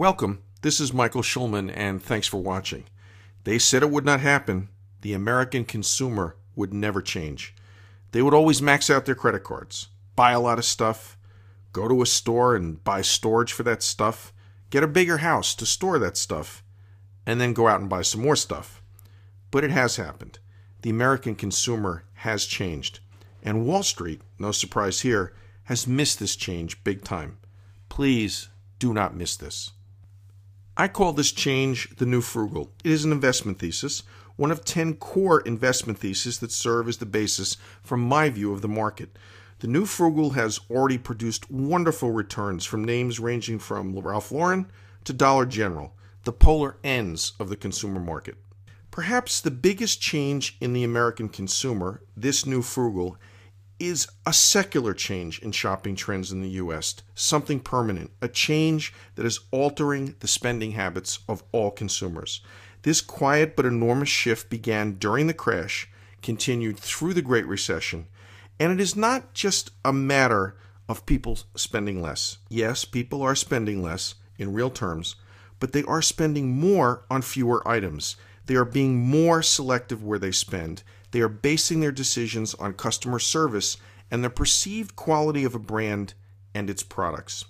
Welcome. This is Michael Schulman, and thanks for watching. They said it would not happen. The American consumer would never change. They would always max out their credit cards, buy a lot of stuff, go to a store and buy storage for that stuff, get a bigger house to store that stuff, and then go out and buy some more stuff. But it has happened. The American consumer has changed. And Wall Street, no surprise here, has missed this change big time. Please do not miss this. I call this change the new frugal. It is an investment thesis, one of 10 core investment theses that serve as the basis for my view of the market. The new frugal has already produced wonderful returns from names ranging from Ralph Lauren to Dollar General, the polar ends of the consumer market. Perhaps the biggest change in the American consumer, this new frugal, is a secular change in shopping trends in the US, something permanent, a change that is altering the spending habits of all consumers. This quiet but enormous shift began during the crash, continued through the Great Recession, and it is not just a matter of people spending less. Yes, people are spending less in real terms, but they are spending more on fewer items. They are being more selective where they spend. They are basing their decisions on customer service and the perceived quality of a brand and its products.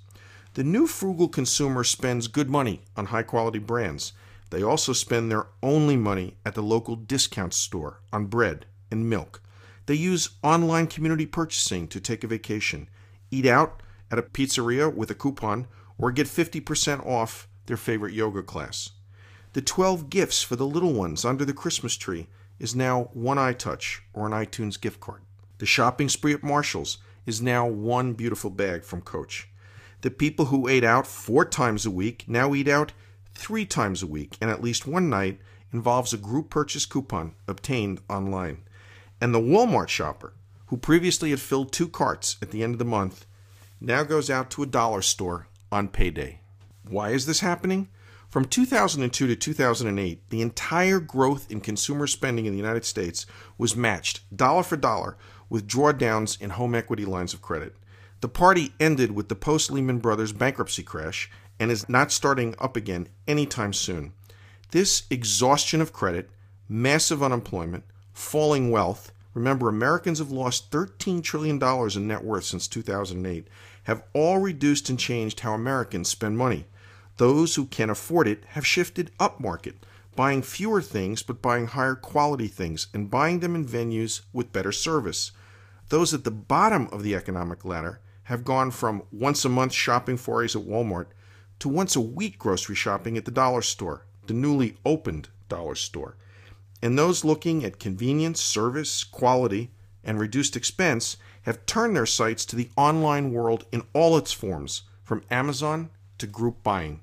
The new frugal consumer spends good money on high quality brands. They also spend their only money at the local discount store on bread and milk. They use online community purchasing to take a vacation, eat out at a pizzeria with a coupon, or get 50% off their favorite yoga class. The 12 gifts for the little ones under the Christmas tree is now one iTouch or an iTunes gift card. The shopping spree at Marshall's is now one beautiful bag from Coach. The people who ate out four times a week now eat out three times a week, and at least one night involves a group purchase coupon obtained online. And the Walmart shopper, who previously had filled two carts at the end of the month, now goes out to a dollar store on payday. Why is this happening? From 2002 to 2008, the entire growth in consumer spending in the United States was matched dollar for dollar with drawdowns in home equity lines of credit. The party ended with the post Lehman Brothers bankruptcy crash and is not starting up again anytime soon. This exhaustion of credit, massive unemployment, falling wealth, remember Americans have lost $13 trillion in net worth since 2008, have all reduced and changed how Americans spend money. Those who can afford it have shifted upmarket, buying fewer things but buying higher quality things and buying them in venues with better service. Those at the bottom of the economic ladder have gone from once a month shopping forays at Walmart to once a week grocery shopping at the dollar store, the newly opened dollar store. And those looking at convenience, service, quality, and reduced expense have turned their sights to the online world in all its forms, from Amazon to group buying.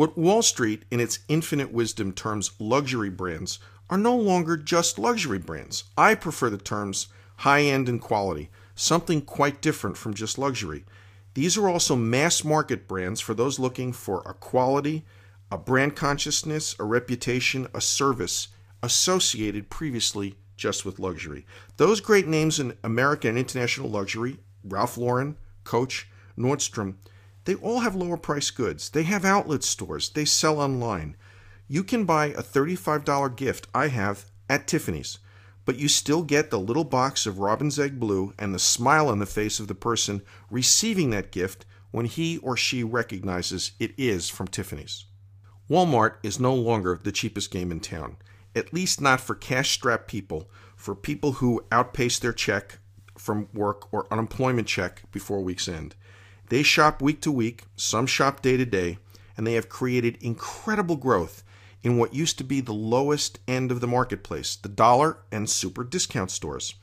What Wall Street, in its infinite wisdom, terms luxury brands are no longer just luxury brands. I prefer the terms high end and quality, something quite different from just luxury. These are also mass market brands for those looking for a quality, a brand consciousness, a reputation, a service associated previously just with luxury. Those great names in American and international luxury, Ralph Lauren, Coach, Nordstrom, they all have lower price goods. They have outlet stores. They sell online. You can buy a $35 gift I have at Tiffany's, but you still get the little box of Robin's Egg Blue and the smile on the face of the person receiving that gift when he or she recognizes it is from Tiffany's. Walmart is no longer the cheapest game in town, at least not for cash strapped people, for people who outpace their check from work or unemployment check before week's end. They shop week to week, some shop day to day, and they have created incredible growth in what used to be the lowest end of the marketplace, the dollar and super discount stores.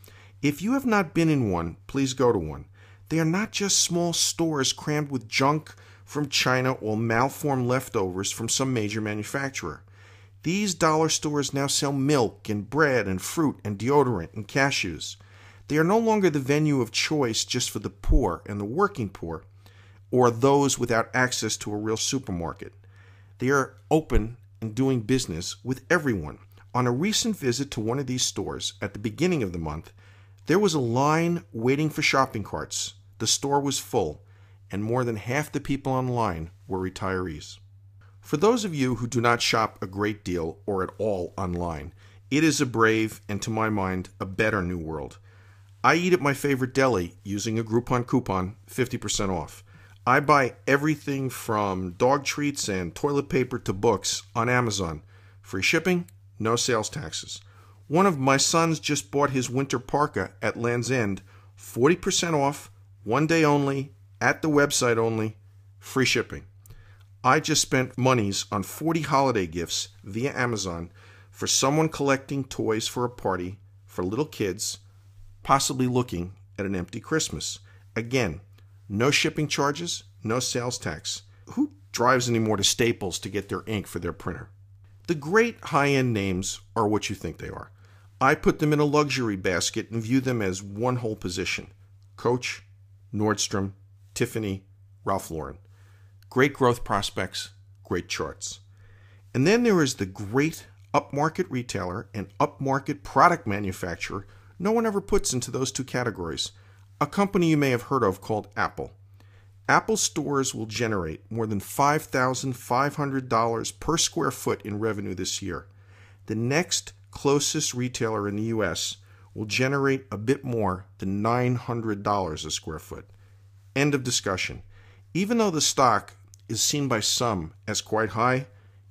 If you have not been in one, please go to one. They are not just small stores crammed with junk from China or malformed leftovers from some major manufacturer. These dollar stores now sell milk and bread and fruit and deodorant and cashews. They are no longer the venue of choice just for the poor and the working poor or those without access to a real supermarket. They are open and doing business with everyone. On a recent visit to one of these stores at the beginning of the month, there was a line waiting for shopping carts. The store was full, and more than half the people online were retirees. For those of you who do not shop a great deal or at all online, it is a brave and, to my mind, a better new world. I eat at my favorite deli using a Groupon coupon, 50% off. I buy everything from dog treats and toilet paper to books on Amazon. Free shipping, no sales taxes. One of my sons just bought his winter parka at Land's End, 40% off, one day only, at the website only, free shipping. I just spent monies on 40 holiday gifts via Amazon for someone collecting toys for a party for little kids, possibly looking at an empty Christmas. Again, no shipping charges, no sales tax. Who drives anymore to Staples to get their ink for their printer? The great high end names are what you think they are. I put them in a luxury basket and view them as one whole position Coach, Nordstrom, Tiffany, Ralph Lauren. Great growth prospects, great charts. And then there is the great upmarket retailer and upmarket product manufacturer no one ever puts into those two categories. A company you may have heard of called Apple. Apple stores will generate more than $5,500 per square foot in revenue this year. The next closest retailer in the US will generate a bit more than $900 a square foot. End of discussion. Even though the stock is seen by some as quite high,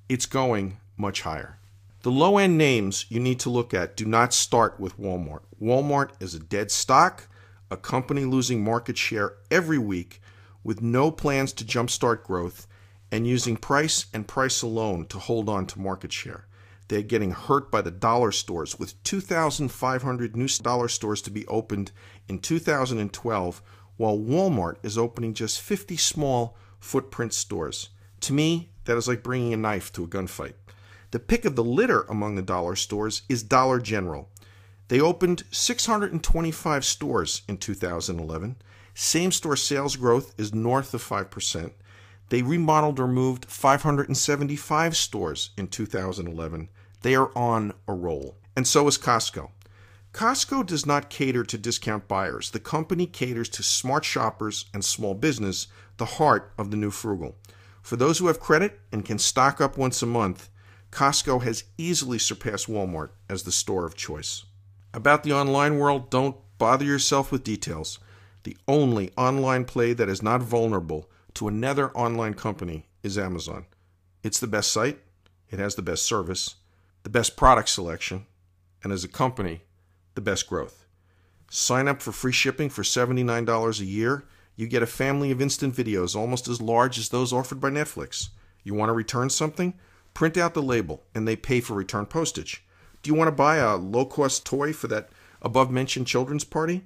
it's going much higher. The low end names you need to look at do not start with Walmart. Walmart is a dead stock, a company losing market share every week with no plans to jumpstart growth and using price and price alone to hold on to market share. They're getting hurt by the dollar stores, with 2,500 new dollar stores to be opened in 2012, while Walmart is opening just 50 small footprint stores. To me, that is like bringing a knife to a gunfight. The pick of the litter among the dollar stores is Dollar General. They opened 625 stores in 2011. Same store sales growth is north of 5%. They remodeled or moved 575 stores in 2011. They are on a roll. And so is Costco. Costco does not cater to discount buyers. The company caters to smart shoppers and small business, the heart of the new frugal. For those who have credit and can stock up once a month, Costco has easily surpassed Walmart as the store of choice. About the online world, don't bother yourself with details. The only online play that is not vulnerable to another online company is Amazon. It's the best site, it has the best service, the best product selection, and as a company, the best growth. Sign up for free shipping for $79 a year. You get a family of instant videos almost as large as those offered by Netflix. You want to return something? Print out the label and they pay for return postage. Do you want to buy a low cost toy for that above mentioned children's party?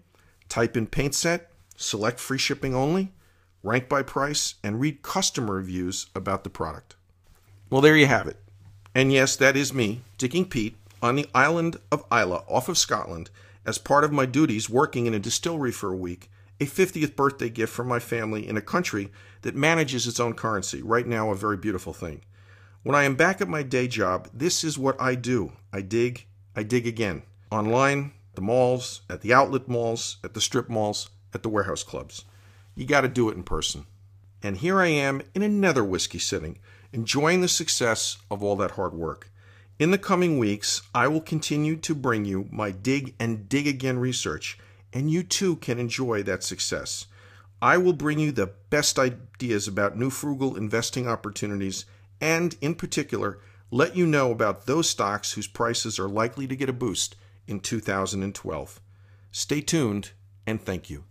Type in paint set, select free shipping only, rank by price, and read customer reviews about the product. Well, there you have it. And yes, that is me, Digging peat, on the island of Islay, off of Scotland, as part of my duties working in a distillery for a week, a 50th birthday gift from my family in a country that manages its own currency, right now a very beautiful thing. When I am back at my day job, this is what I do. I dig, I dig again. Online, the malls, at the outlet malls, at the strip malls, at the warehouse clubs. You got to do it in person. And here I am in another whiskey sitting, enjoying the success of all that hard work. In the coming weeks, I will continue to bring you my dig and dig again research, and you too can enjoy that success. I will bring you the best ideas about new frugal investing opportunities, and in particular, let you know about those stocks whose prices are likely to get a boost in 2012. Stay tuned, and thank you.